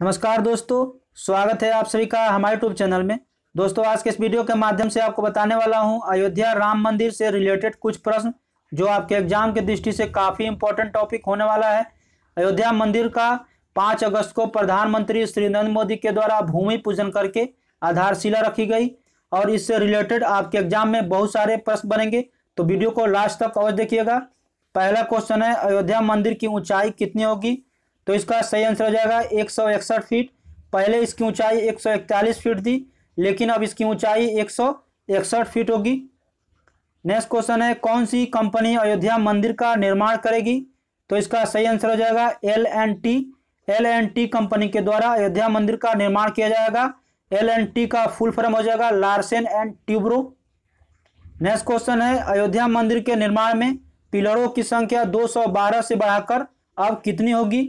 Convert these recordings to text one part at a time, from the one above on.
नमस्कार दोस्तों, स्वागत है आप सभी का हमारे यूट्यूब चैनल में। दोस्तों, आज के इस वीडियो के माध्यम से आपको बताने वाला हूँ, अयोध्या राम मंदिर से रिलेटेड कुछ प्रश्न, जो आपके एग्ज़ाम के दृष्टि से काफ़ी इंपॉर्टेंट टॉपिक होने वाला है। अयोध्या मंदिर का पाँच अगस्त को प्रधानमंत्री श्री नरेंद्र मोदी के द्वारा भूमि पूजन करके आधारशिला रखी गई, और इससे रिलेटेड आपके एग्ज़ाम में बहुत सारे प्रश्न बनेंगे। तो वीडियो को लास्ट तक अवश्य देखिएगा। पहला क्वेश्चन है, अयोध्या मंदिर की ऊंचाई कितनी होगी? तो इसका सही आंसर हो जाएगा एक सौ इकसठ फीट पहले इसकी ऊंचाई एक सौ इकतालीस फीट थी, लेकिन अब इसकी ऊंचाई एक सौ इकसठ फीट होगी। नेक्स्ट क्वेश्चन है, कौन सी कंपनी अयोध्या मंदिर का निर्माण करेगी? तो इसका सही आंसर हो जाएगा L N T L N T company के द्वारा अयोध्या मंदिर का निर्माण किया जाएगा। एल एन टी का फुल फॉर्म हो जाएगा Larsen and Toubro next question है, अयोध्या मंदिर के निर्माण में पिलरों की संख्या 212 से बढ़ाकर अब कितनी होगी?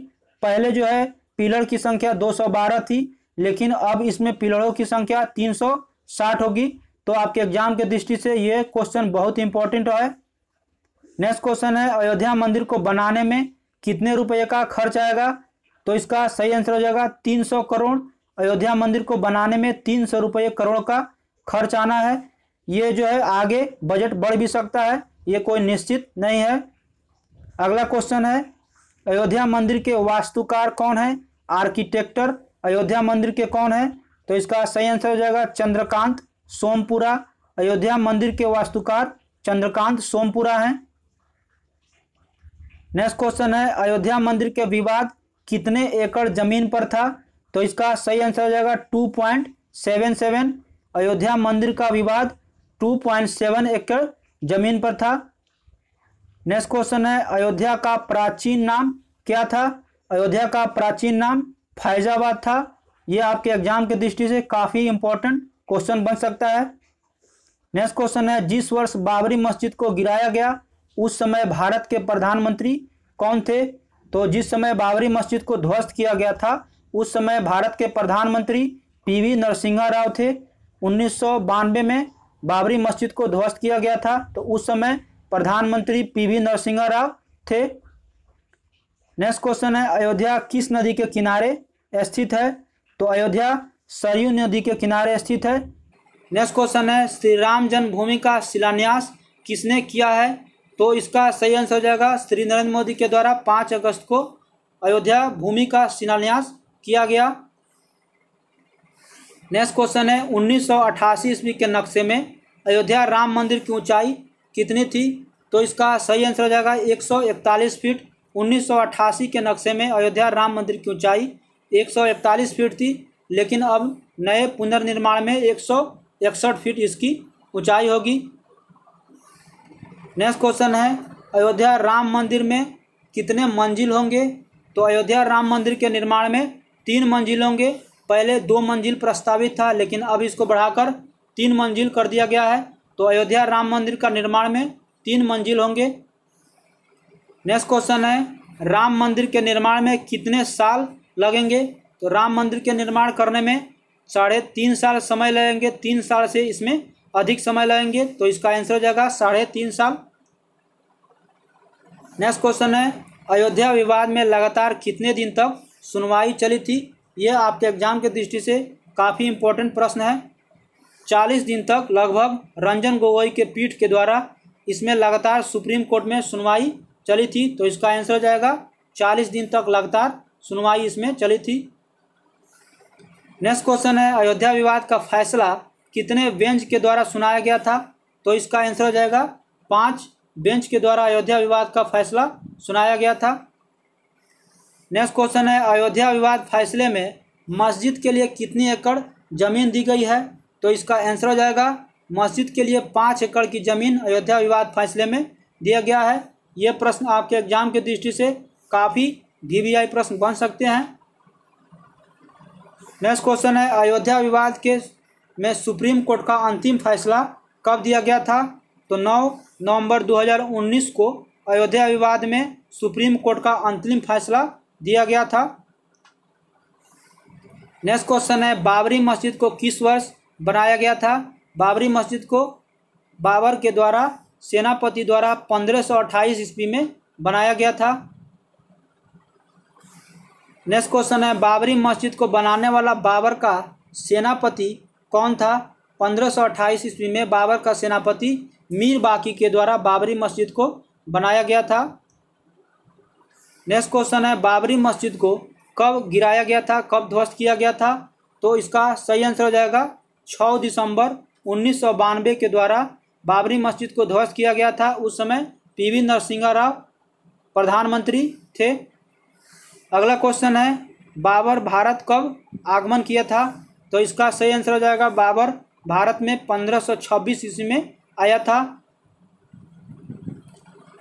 पहले जो है पिलर की संख्या 212 थी, लेकिन अब इसमें पिलरों की संख्या 360 होगी। तो आपके एग्ज़ाम के दृष्टि से ये क्वेश्चन बहुत इंपॉर्टेंट है। नेक्स्ट क्वेश्चन है, अयोध्या मंदिर को बनाने में कितने रुपये का खर्च आएगा? तो इसका सही आंसर हो जाएगा 300 करोड़। अयोध्या मंदिर को बनाने में तीन सौ रुपये करोड़ का खर्च आना है। ये जो है आगे बजट बढ़ भी सकता है, ये कोई निश्चित नहीं है। अगला क्वेश्चन है अयोध्या मंदिर के वास्तुकार कौन है? आर्किटेक्टर अयोध्या मंदिर के कौन है? तो इसका सही आंसर हो जाएगा चंद्रकांत सोमपुरा। अयोध्या मंदिर के वास्तुकार चंद्रकांत सोमपुरा हैं। नेक्स्ट क्वेश्चन है, अयोध्या मंदिर के विवाद कितने एकड़ ज़मीन पर था? तो इसका सही आंसर हो जाएगा two point seven seven Ayodhya मंदिर का विवाद टू पॉइंट सेवन एकड़ ज़मीन पर था। नेक्स्ट क्वेश्चन है, अयोध्या का प्राचीन नाम क्या था? अयोध्या का प्राचीन नाम फैजाबाद था। ये आपके एग्ज़ाम के दृष्टि से काफ़ी इंपॉर्टेंट क्वेश्चन बन सकता है। नेक्स्ट क्वेश्चन है, जिस वर्ष बाबरी मस्जिद को गिराया गया, उस समय भारत के प्रधानमंत्री कौन थे? तो जिस समय बाबरी मस्जिद को ध्वस्त किया गया था, उस समय भारत के प्रधानमंत्री पीवी नरसिंहा राव थे। उन्नीस सौ बानवे में बाबरी मस्जिद को ध्वस्त किया गया था तो उस समय प्रधानमंत्री पीवी नरसिंह राव थे। नेक्स्ट क्वेश्चन है, अयोध्या किस नदी के किनारे स्थित है? तो अयोध्या सरयू नदी के किनारे स्थित है। नेक्स्ट क्वेश्चन है, श्री राम जन्मभूमि का शिलान्यास किसने किया है? तो इसका सही आंसर हो जाएगा श्री नरेंद्र मोदी के द्वारा पाँच अगस्त को अयोध्या भूमि का शिलान्यास किया गया। नेक्स्ट क्वेश्चन है, उन्नीस सौ अट्ठासी ईस्वी के नक्शे में अयोध्या राम मंदिर की ऊंचाई कितनी थी? तो इसका सही आंसर हो जाएगा एक सौ इकतालीस फीट उन्नीस सौ अट्ठासी के नक्शे में अयोध्या राम मंदिर की ऊंचाई एक सौ इकतालीस फीट थी, लेकिन अब नए पुनर्निर्माण में एक सौ इकसठ फीट इसकी ऊंचाई होगी। नेक्स्ट क्वेश्चन है, अयोध्या राम मंदिर में कितने मंजिल होंगे? तो अयोध्या राम मंदिर के निर्माण में तीन मंजिल होंगे। पहले दो मंजिल प्रस्तावित था, लेकिन अब इसको बढ़ाकर तीन मंजिल कर दिया गया है। तो अयोध्या राम मंदिर का निर्माण में तीन मंजिल होंगे। नेक्स्ट क्वेश्चन है, राम मंदिर के निर्माण में कितने साल लगेंगे? तो राम मंदिर के निर्माण करने में साढ़े तीन साल समय लगेंगे, तीन साल से इसमें अधिक समय लगेंगे। तो इसका आंसर हो जाएगा साढ़े तीन साल। नेक्स्ट क्वेश्चन है, अयोध्या विवाद में लगातार कितने दिन तक सुनवाई चली थी? यह आपके एग्ज़ाम के दृष्टि से काफ़ी इम्पोर्टेंट प्रश्न है। चालीस दिन तक लगभग रंजन गोगोई के पीठ के द्वारा इसमें लगातार सुप्रीम कोर्ट में सुनवाई चली थी तो इसका आंसर हो जाएगा, चालीस दिन तक लगातार सुनवाई इसमें चली थी। नेक्स्ट क्वेश्चन है, अयोध्या विवाद का फैसला कितने बेंच के द्वारा सुनाया गया था? तो इसका आंसर हो जाएगा, पाँच बेंच के द्वारा अयोध्या विवाद का फैसला सुनाया गया था। नेक्स्ट क्वेश्चन है, अयोध्या विवाद फैसले में मस्जिद के लिए कितनी एकड़ ज़मीन दी गई है? तो इसका आंसर हो जाएगा, मस्जिद के लिए पाँच एकड़ की ज़मीन अयोध्या विवाद फैसले में दिया गया है। ये प्रश्न आपके एग्ज़ाम की दृष्टि से काफ़ी वी प्रश्न बन सकते हैं। नेक्स्ट क्वेश्चन है, अयोध्या विवाद के में सुप्रीम कोर्ट का अंतिम फैसला कब दिया गया था? तो 9 नवंबर 2019 को अयोध्या विवाद में सुप्रीम कोर्ट का अंतिम फैसला दिया गया था। नेक्स्ट क्वेश्चन है, बाबरी मस्जिद को किस वर्ष बनाया गया था। बाबरी मस्जिद को बाबर के द्वारा, सेनापति द्वारा पंद्रह सौ अट्ठाईस ईस्वी में बनाया गया था। नेक्स्ट क्वेश्चन है, बाबरी मस्जिद को बनाने वाला बाबर का सेनापति कौन था? 1528 ईस्वी में बाबर का सेनापति मीर बाकी के द्वारा बाबरी मस्जिद को बनाया गया था। नेक्स्ट क्वेश्चन है, बाबरी मस्जिद को कब गिराया गया था, कब ध्वस्त किया गया था? तो इसका सही आंसर हो जाएगा छः दिसंबर उन्नीस सौ बानवे के द्वारा बाबरी मस्जिद को ध्वस्त किया गया था। उस समय पीवी नरसिंह राव प्रधानमंत्री थे। अगला क्वेश्चन है, बाबर भारत कब आगमन किया था? तो इसका सही आंसर हो जाएगा, बाबर भारत में 1526 ईस्वी में आया था।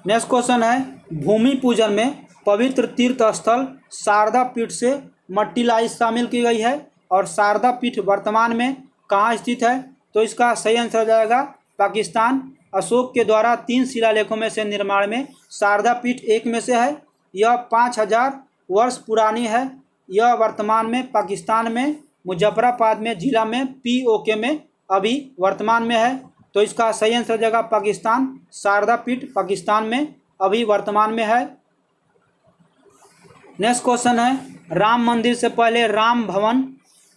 नेक्स्ट क्वेश्चन है, भूमि पूजन में पवित्र तीर्थ स्थल शारदा पीठ से मट्टी लाई शामिल की गई है और शारदा पीठ वर्तमान में कहाँ स्थित है? तो इसका सही आंसर हो जाएगा पाकिस्तान। अशोक के द्वारा तीन शिलालेखों में से निर्माण में शारदा पीठ एक में से है। यह पाँच हज़ार वर्ष पुरानी है। यह वर्तमान में पाकिस्तान में, मुजफ्फराबाद में, जिला में पीओके में, अभी वर्तमान में है। तो इसका सही आंसर जगह पाकिस्तान। शारदा पीठ पाकिस्तान में, अभी वर्तमान में है। नेक्स्ट क्वेश्चन है, राम मंदिर से पहले राम भवन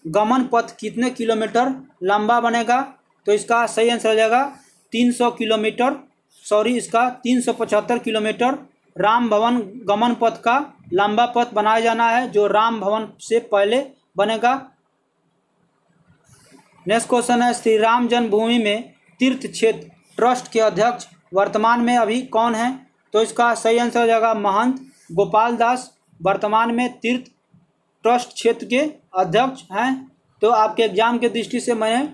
गमन पथ कितने किलोमीटर लंबा बनेगा? तो इसका सही आंसर हो जाएगा तीन सौ किलोमीटर सॉरी इसका तीन सौ पचहत्तर किलोमीटर। राम भवन गमन पथ का लंबा पथ बनाया जाना है, जो राम भवन से पहले बनेगा। नेक्स्ट क्वेश्चन है, श्री राम जन्मभूमि में तीर्थ क्षेत्र ट्रस्ट के अध्यक्ष वर्तमान में अभी कौन है? तो इसका सही आंसर हो जाएगा महंत गोपाल दास। वर्तमान में तीर्थ ट्रस्ट क्षेत्र के अध्यक्ष हैं। तो आपके एग्ज़ाम के दृष्टि से मैंने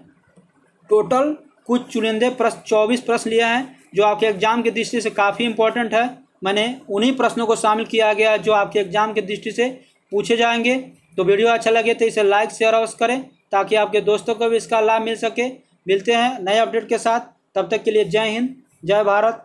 टोटल कुछ चुनिंदे प्रश्न, चौबीस प्रश्न लिए हैं, जो आपके एग्ज़ाम की दृष्टि से काफ़ी इंपॉर्टेंट है। मैंने उन्हीं प्रश्नों को शामिल किया गया जो आपके एग्ज़ाम की दृष्टि से पूछे जाएँगे। तो वीडियो अच्छा लगे तो इसे लाइक शेयर अवश्य करें, ताकि आपके दोस्तों को भी इसका लाभ मिल सके। मिलते हैं नए अपडेट के साथ। तब तक के लिए जय हिंद, जय भारत।